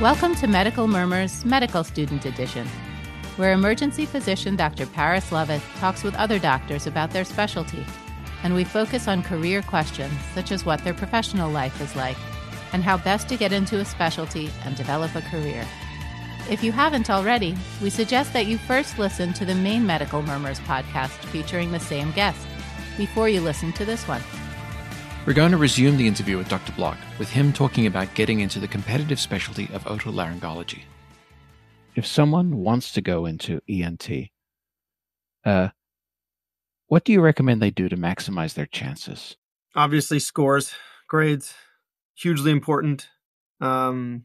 Welcome to Medical Murmurs Medical Student Edition, where emergency physician Dr. Paris Lovett talks with other doctors about their specialty, and we focus on career questions such as what their professional life is like and how best to get into a specialty and develop a career. If you haven't already, we suggest that you first listen to the main Medical Murmurs podcast featuring the same guest before you listen to this one. We're going to resume the interview with Dr. Block, with him talking about getting into the competitive specialty of otolaryngology. If someone wants to go into ENT, uh, what do you recommend they do to maximize their chances? Obviously, scores, grades, hugely important. Um,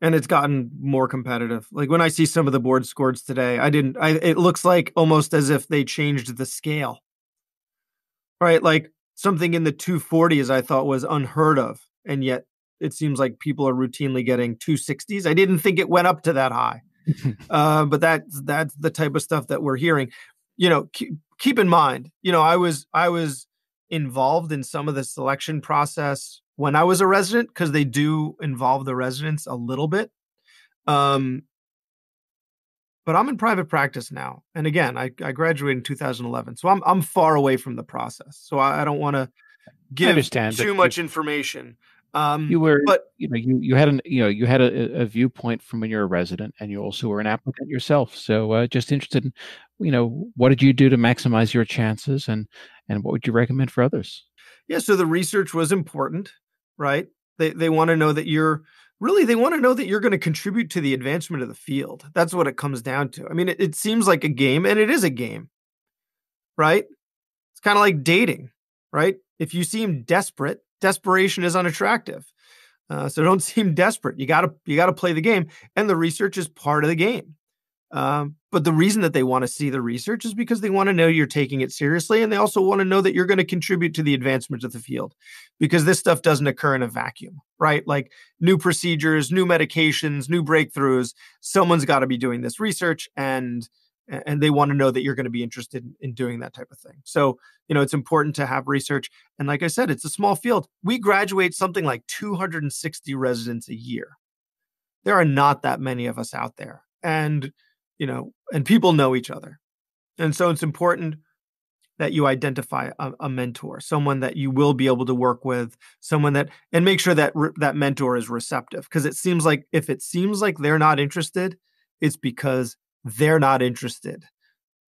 and it's gotten more competitive. Like when I see some of the board scores today, I didn't. I it looks like almost as if they changed the scale. Right, like something in the 240s I thought was unheard of, and yet it seems like people are routinely getting 260s. I didn't think it went up to that high, uh, but that's that's the type of stuff that we're hearing. You know, keep, keep in mind, you know, I was I was involved in some of the selection process when I was a resident because they do involve the residents a little bit. Um, but I'm in private practice now, and again, I, I graduated in 2011, so I'm I'm far away from the process. So I, I don't want to give too much information. Um, you were, but you know, you you had an you know you had a, a, viewpoint from when you're a resident, and you also were an applicant yourself. So uh, just interested in, you know, what did you do to maximize your chances, and and what would you recommend for others? Yeah, so the research was important right? They they want to know that you're really they want to know that you're going to contribute to the advancement of the field. That's what it comes down to. I mean, it, it seems like a game, and it is a game, right? It's kind of like dating, right? If you seem desperate, desperation is unattractive. Uh, so don't seem desperate. You gotta you gotta play the game, and the research is part of the game. Um, but the reason that they want to see the research is because they want to know you're taking it seriously. And they also want to know that you're going to contribute to the advancement of the field because this stuff doesn't occur in a vacuum, right? Like new procedures, new medications, new breakthroughs. Someone's got to be doing this research and and they want to know that you're going to be interested in doing that type of thing. So, you know, it's important to have research. And like I said, it's a small field. We graduate something like 260 residents a year. There are not that many of us out there. And you know, and people know each other. And so it's important that you identify a, a, mentor, someone that you will be able to work with, someone that, and make sure that re, that mentor is receptive. Because it seems like if it seems like they're not interested, it's because they're not interested.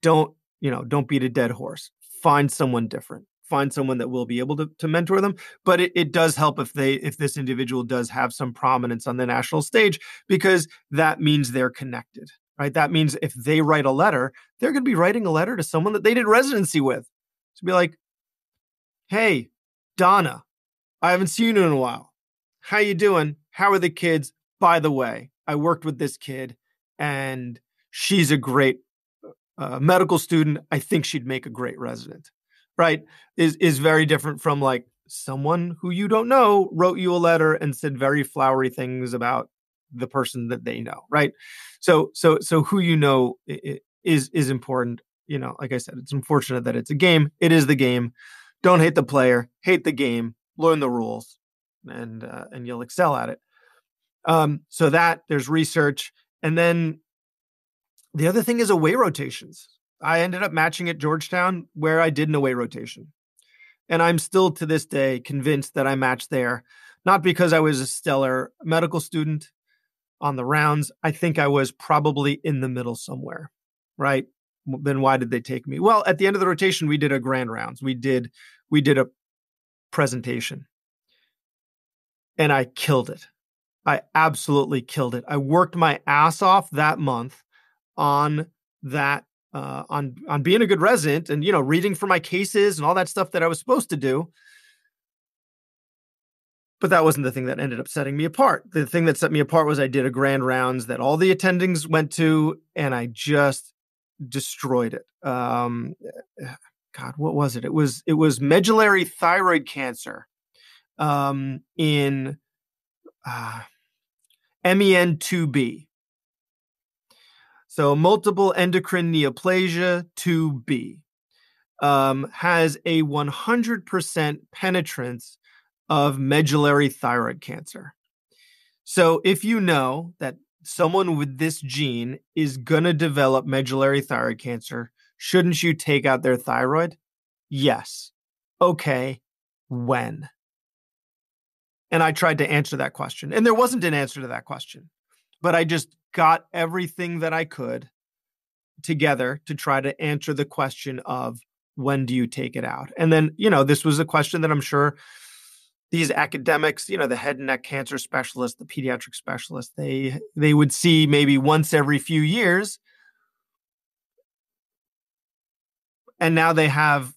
Don't you know? Don't beat a dead horse. Find someone different. Find someone that will be able to, to mentor them. But it, it does help if they if this individual does have some prominence on the national stage because that means they're connected right? That means if they write a letter, they're going to be writing a letter to someone that they did residency with. To be like, "Hey, Donna, I haven't seen you in a while. How you doing? How are the kids? By the way, I worked with this kid, and she's a great uh, medical student. I think she'd make a great resident." Right? Is is very different from like someone who you don't know wrote you a letter and said very flowery things about the person that they know right? So so so who you know is is important you know like i said it's unfortunate that it's a game it is the game. Don't hate the player hate the game learn the rules and uh, and you'll excel at it. Um so that there's research and then the other thing is away rotations. I ended up matching at georgetown where i did an away rotation and i'm still to this day convinced that i matched there not because i was a stellar medical student on the rounds. I think I was probably in the middle somewhere, right? Then why did they take me? Well, at the end of the rotation, we did a grand rounds. We did we did a presentation, and I killed it. I absolutely killed it. I worked my ass off that month on that uh, on on being a good resident and you know reading for my cases and all that stuff that I was supposed to do. But that wasn't the thing that ended up setting me apart. The thing that set me apart was I did a grand rounds that all the attendings went to, and I just destroyed it. Um, God, what was it? It was it was medullary thyroid cancer um, in uh, MEN2B. So multiple endocrine neoplasia 2B um, has a 100% penetrance of medullary thyroid cancer. So if you know that someone with this gene is going to develop medullary thyroid cancer, shouldn't you take out their thyroid? Yes. Okay. When? And I tried to answer that question. And there wasn't an answer to that question, but I just got everything that I could together to try to answer the question of when do you take it out? And then, you know, this was a question that I'm sure these academics, you know, the head and neck cancer specialist, the pediatric specialist, they they would see maybe once every few years. And now they have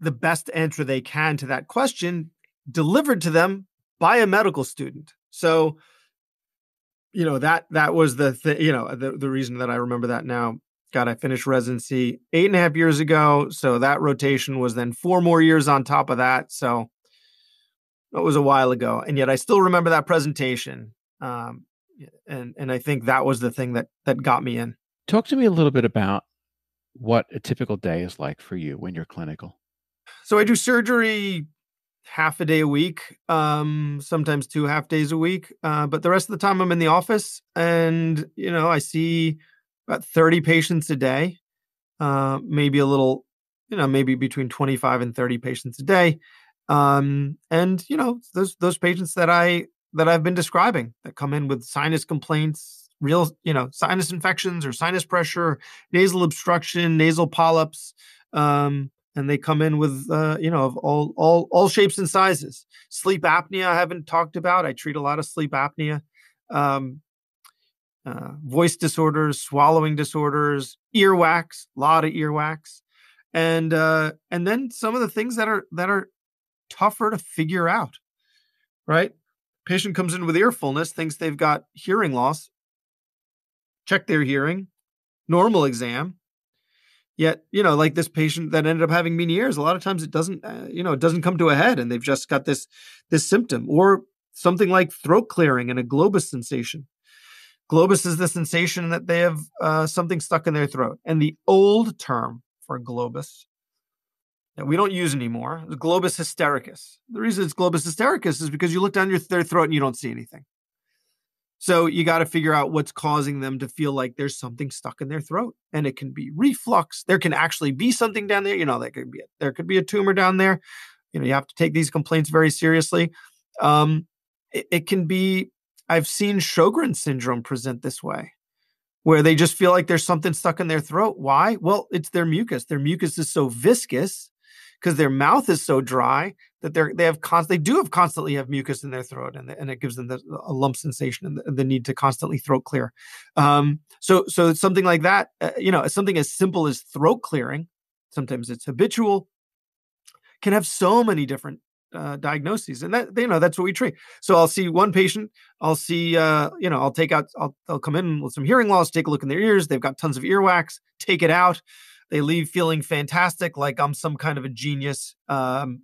the best answer they can to that question delivered to them by a medical student. So, you know, that that was the thing, you know, the, the reason that I remember that now. God, I finished residency eight and a half years ago. So that rotation was then four more years on top of that. So it was a while ago, and yet I still remember that presentation. Um, and and I think that was the thing that that got me in. Talk to me a little bit about what a typical day is like for you when you're clinical. So I do surgery half a day a week, um, sometimes two half days a week. Uh, but the rest of the time I'm in the office, and you know I see about 30 patients a day, uh, maybe a little, you know, maybe between 25 and 30 patients a day um, and you know those those patients that I that I've been describing that come in with sinus complaints, real you know sinus infections or sinus pressure, nasal obstruction, nasal polyps, um, and they come in with uh, you know of all all all shapes and sizes. Sleep apnea I haven't talked about. I treat a lot of sleep apnea. Um, uh, voice disorders, swallowing disorders, earwax, a lot of earwax, and uh, and then some of the things that are that are tougher to figure out, right? Patient comes in with ear fullness, thinks they've got hearing loss, check their hearing, normal exam. Yet, you know, like this patient that ended up having Meniere's, a lot of times it doesn't, uh, you know, it doesn't come to a head, and they've just got this this symptom, or something like throat clearing and a globus sensation. Globus is the sensation that they have uh, something stuck in their throat, and the old term for globus that we don't use anymore, the globus hystericus. The reason it's globus hystericus is because you look down your their throat and you don't see anything. So you got to figure out what's causing them to feel like there's something stuck in their throat, and it can be reflux. There can actually be something down there. You know, there could be a, there could be a tumor down there. You know, you have to take these complaints very seriously. Um, it, it can be. I've seen Sjogren syndrome present this way where they just feel like there's something stuck in their throat. Why? Well, it's their mucus. Their mucus is so viscous because their mouth is so dry that they're they have const they do have constantly have mucus in their throat and, and it gives them the, a lump sensation and the, the, need to constantly throat clear. Um, so so something like that uh, you know something as simple as throat clearing sometimes it's habitual can have so many different uh, diagnoses and that you know that's what we treat. So i'll see one patient i'll see uh you know i'll take out i'll they'll come in with some hearing loss take a look in their ears they've got tons of earwax take it out they leave feeling fantastic, like I'm some kind of a genius. Um,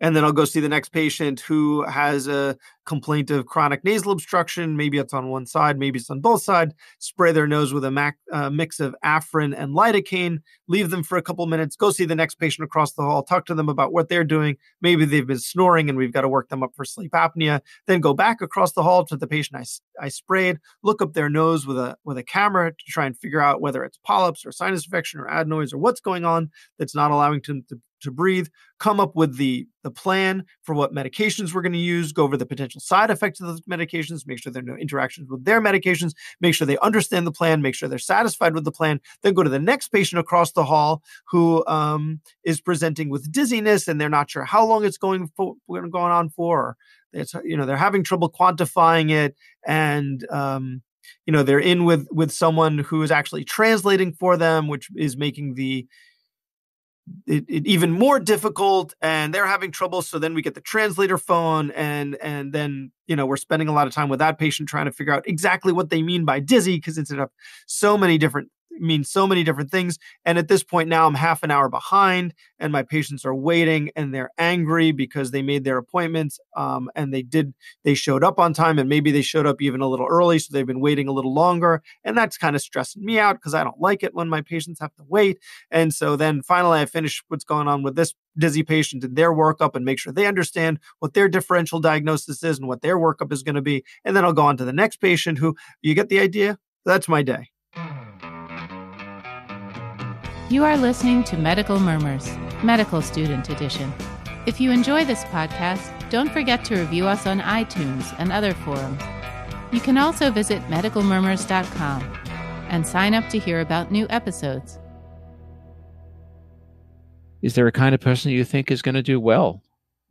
and then I'll go see the next patient who has a complaint of chronic nasal obstruction. Maybe it's on one side, maybe it's on both sides. Spray their nose with a mac, uh, mix of Afrin and lidocaine. Leave them for a couple minutes. Go see the next patient across the hall. Talk to them about what they're doing. Maybe they've been snoring and we've got to work them up for sleep apnea. Then go back across the hall to the patient I, I sprayed. Look up their nose with a with a camera to try and figure out whether it's polyps or sinus infection or adenoids or what's going on that's not allowing them to, to breathe, come up with the the plan for what medications we're going to use, go over the potential side effects of those medications, make sure there are no interactions with their medications, make sure they understand the plan, make sure they're satisfied with the plan, then go to the next patient across the hall who um, is presenting with dizziness and they're not sure how long it's going for, going on for. It's you know they're having trouble quantifying it and um, you know they're in with with someone who is actually translating for them which is making the it, it, even more difficult and they're having trouble so then we get the translator phone and and then you know we're spending a lot of time with that patient trying to figure out exactly what they mean by dizzy because it's of so many different means so many different things. And at this point now, I'm half an hour behind, and my patients are waiting, and they're angry because they made their appointments, um, and they did they showed up on time, and maybe they showed up even a little early, so they've been waiting a little longer, and that's kind of stressing me out because I don't like it when my patients have to wait. And so then finally, I finish what's going on with this dizzy patient and their workup and make sure they understand what their differential diagnosis is and what their workup is going to be, and then I'll go on to the next patient who you get the idea. That's my day. You are listening to Medical Murmurs, Medical Student Edition. If you enjoy this podcast, don't forget to review us on iTunes and other forums. You can also visit medicalmurmurs.com and sign up to hear about new episodes. Is there a kind of person you think is going to do well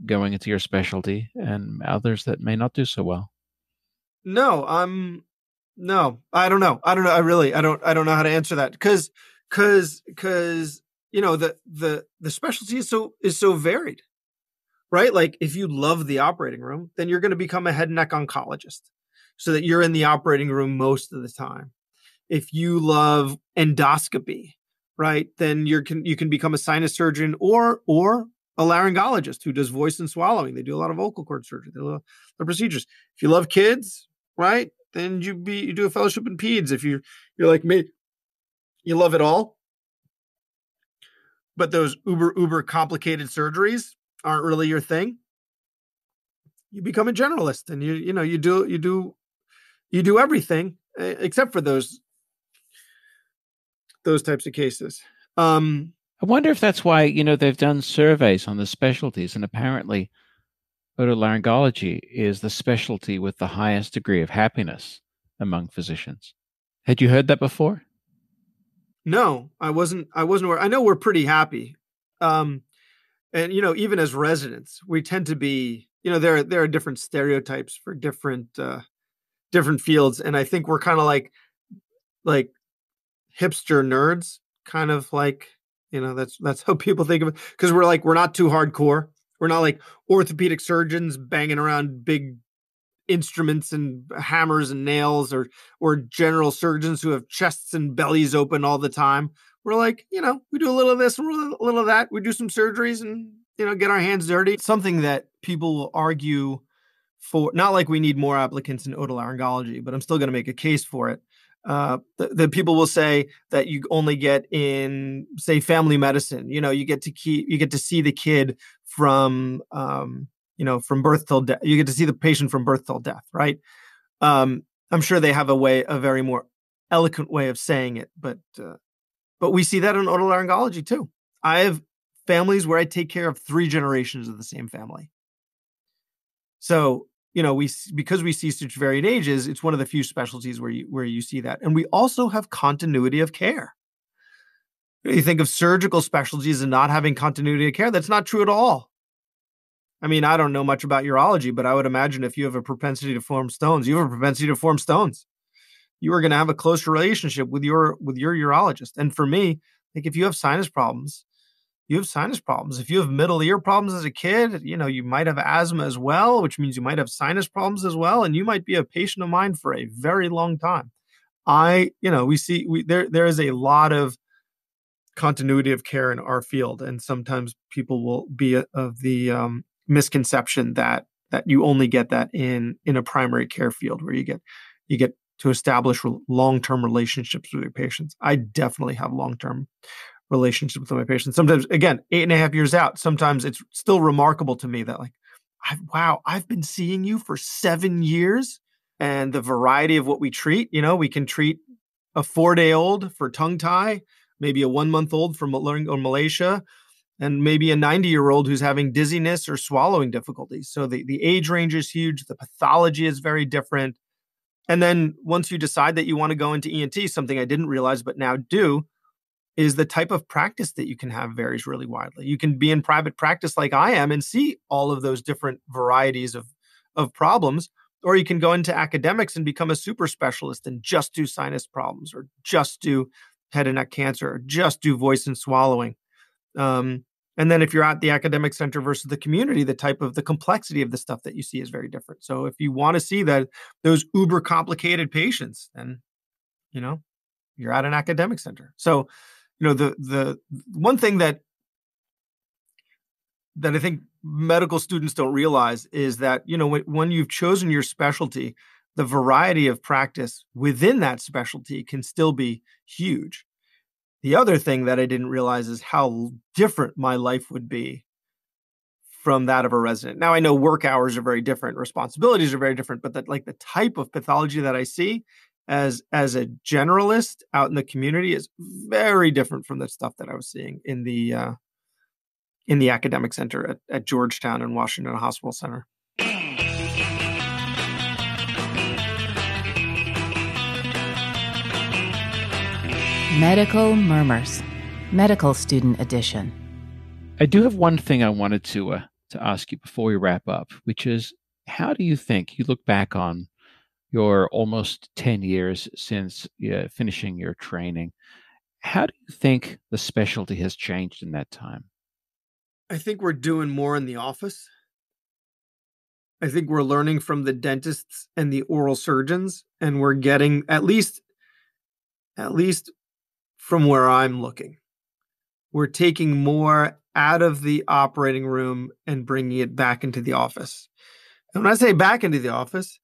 going into your specialty and others that may not do so well? No, I'm no, I don't know. I don't know. I really, I don't, I don't know how to answer that because because because you know the the the specialty is so is so varied right? Like if you love the operating room then you're going to become a head and neck oncologist so that you're in the operating room most of the time. If you love endoscopy right then you can you can become a sinus surgeon or or a laryngologist who does voice and swallowing. They do a lot of vocal cord surgery. They do the procedures. If you love kids right then you be you do a fellowship in peds. If you you're like me you love it all. But those uber, uber complicated surgeries aren't really your thing. You become a generalist and you, you know, you do, you do, you do everything except for those, those types of cases. Um, I wonder if that's why, you know, they've done surveys on the specialties and apparently otolaryngology is the specialty with the highest degree of happiness among physicians. Had you heard that before? No, I wasn't. I wasn't aware. I know we're pretty happy, um, and you know, even as residents, we tend to be. You know, there there are different stereotypes for different uh, different fields, and I think we're kind of like like hipster nerds, kind of like you know that's that's how people think of it because we're like we're not too hardcore. We're not like orthopedic surgeons banging around big instruments and hammers and nails or or general surgeons who have chests and bellies open all the time. We're like you know we do a little of this a little of that. We do some surgeries and you know get our hands dirty. Something that people will argue for not like we need more applicants in otolaryngology but i'm still going to make a case for it uh, the, people will say that you only get in say family medicine. You know you get to keep you get to see the kid from um, you know from birth till death you get to see the patient from birth till death right? Um i'm sure they have a way a very more eloquent way of saying it but uh, but we see that in otolaryngology too. I have families where i take care of three generations of the same family. So you know we because we see such varied ages it's one of the few specialties where you where you see that. And we also have continuity of care. You think of surgical specialties and not having continuity of care that's not true at all I mean, I don't know much about urology, but I would imagine if you have a propensity to form stones, you have a propensity to form stones. You are going to have a close relationship with your with your urologist. And for me, like if you have sinus problems, you have sinus problems. If you have middle ear problems as a kid, you know, you might have asthma as well, which means you might have sinus problems as well, and you might be a patient of mine for a very long time. I, you know, we see we there there is a lot of continuity of care in our field, and sometimes people will be of the um, misconception that that you only get that in in a primary care field where you get you get to establish long-term relationships with your patients. I definitely have long-term relationships with my patients. Sometimes again eight and a half years out sometimes it's still remarkable to me that like I, wow i've been seeing you for seven years and the variety of what we treat you know we can treat a four day old for tongue tie maybe a one month old from malacia and maybe a 90 year old who's having dizziness or swallowing difficulties. So the, the age range is huge, the pathology is very different. And then once you decide that you want to go into ENT, something I didn't realize but now do, is the type of practice that you can have varies really widely. You can be in private practice like I am and see all of those different varieties of, of problems, or you can go into academics and become a super specialist and just do sinus problems or just do head and neck cancer or just do voice and swallowing. Um, and then if you're at the academic center versus the community, the type of the complexity of the stuff that you see is very different. So if you want to see that those uber complicated patients, then you know, you're at an academic center. So, you know, the the one thing that that I think medical students don't realize is that you know when, when you've chosen your specialty, the variety of practice within that specialty can still be huge. The other thing that I didn't realize is how different my life would be from that of a resident. Now I know work hours are very different, responsibilities are very different, but that like the type of pathology that I see as as a generalist out in the community is very different from the stuff that I was seeing in the uh, in the academic center at, at Georgetown and Washington Hospital Center. Medical Murmurs, Medical Student Edition. I do have one thing I wanted to uh, to ask you before we wrap up, which is how do you think you look back on your almost 10 years since uh, finishing your training? How do you think the specialty has changed in that time? I think we're doing more in the office. I think we're learning from the dentists and the oral surgeons, and we're getting at least, at least from where I'm looking, we're taking more out of the operating room and bringing it back into the office. And when I say back into the office,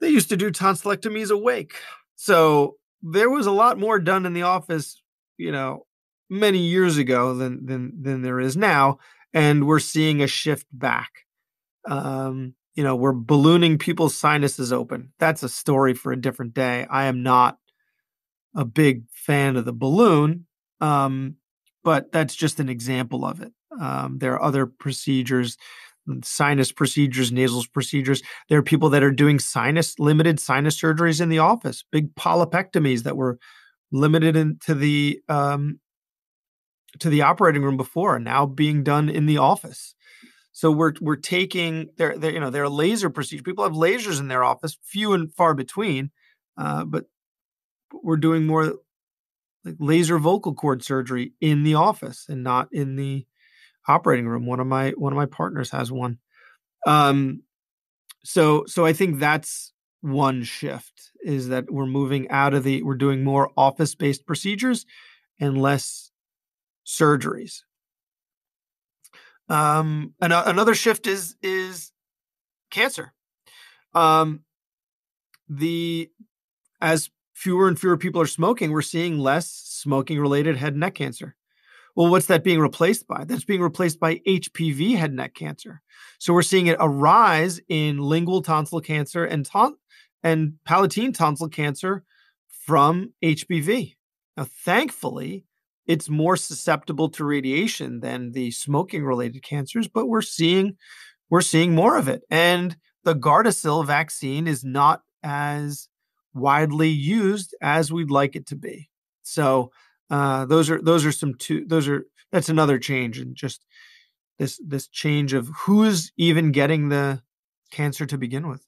they used to do tonsillectomies awake. So there was a lot more done in the office, you know, many years ago than than than there is now, and we're seeing a shift back. Um, you know, we're ballooning people's sinuses open. That's a story for a different day. I am not a big fan of the balloon, um, but that's just an example of it. Um, there are other procedures, sinus procedures, nasal procedures. There are people that are doing sinus limited sinus surgeries in the office, big polypectomies that were limited into the um, to the operating room before, now being done in the office. So we're we're taking there you know there are laser procedures. People have lasers in their office, few and far between, uh, but we're doing more like laser vocal cord surgery in the office and not in the operating room. One of my one of my partners has one. Um, so so I think that's one shift is that we're moving out of the we're doing more office based procedures and less surgeries. Um, an- another shift is is cancer. Um, the as fewer and fewer people are smoking, we're seeing less smoking related head and neck cancer. Well, what's that being replaced by? That's being replaced by HPV head and neck cancer. So we're seeing it a rise in lingual tonsil cancer and ton- and palatine tonsil cancer from HPV. Now, thankfully, it's more susceptible to radiation than the smoking related cancers but we're seeing we're seeing more of it and the gardasil vaccine is not as widely used as we'd like it to be so uh, those are those are some two those are that's another change and just this this change of who's even getting the cancer to begin with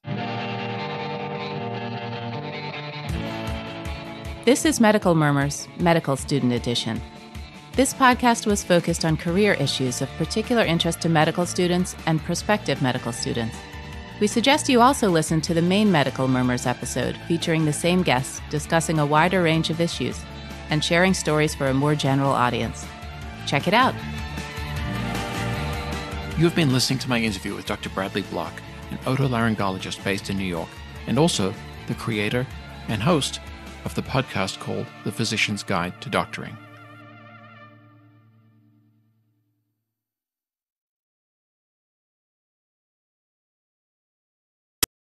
This is Medical Murmurs, Medical Student Edition. This podcast was focused on career issues of particular interest to medical students and prospective medical students. We suggest you also listen to the main Medical Murmurs episode featuring the same guests discussing a wider range of issues and sharing stories for a more general audience. Check it out. You have been listening to my interview with Dr. Bradley Block, an otolaryngologist based in New York, and also the creator and host of the podcast called The Physician's Guide to Doctoring.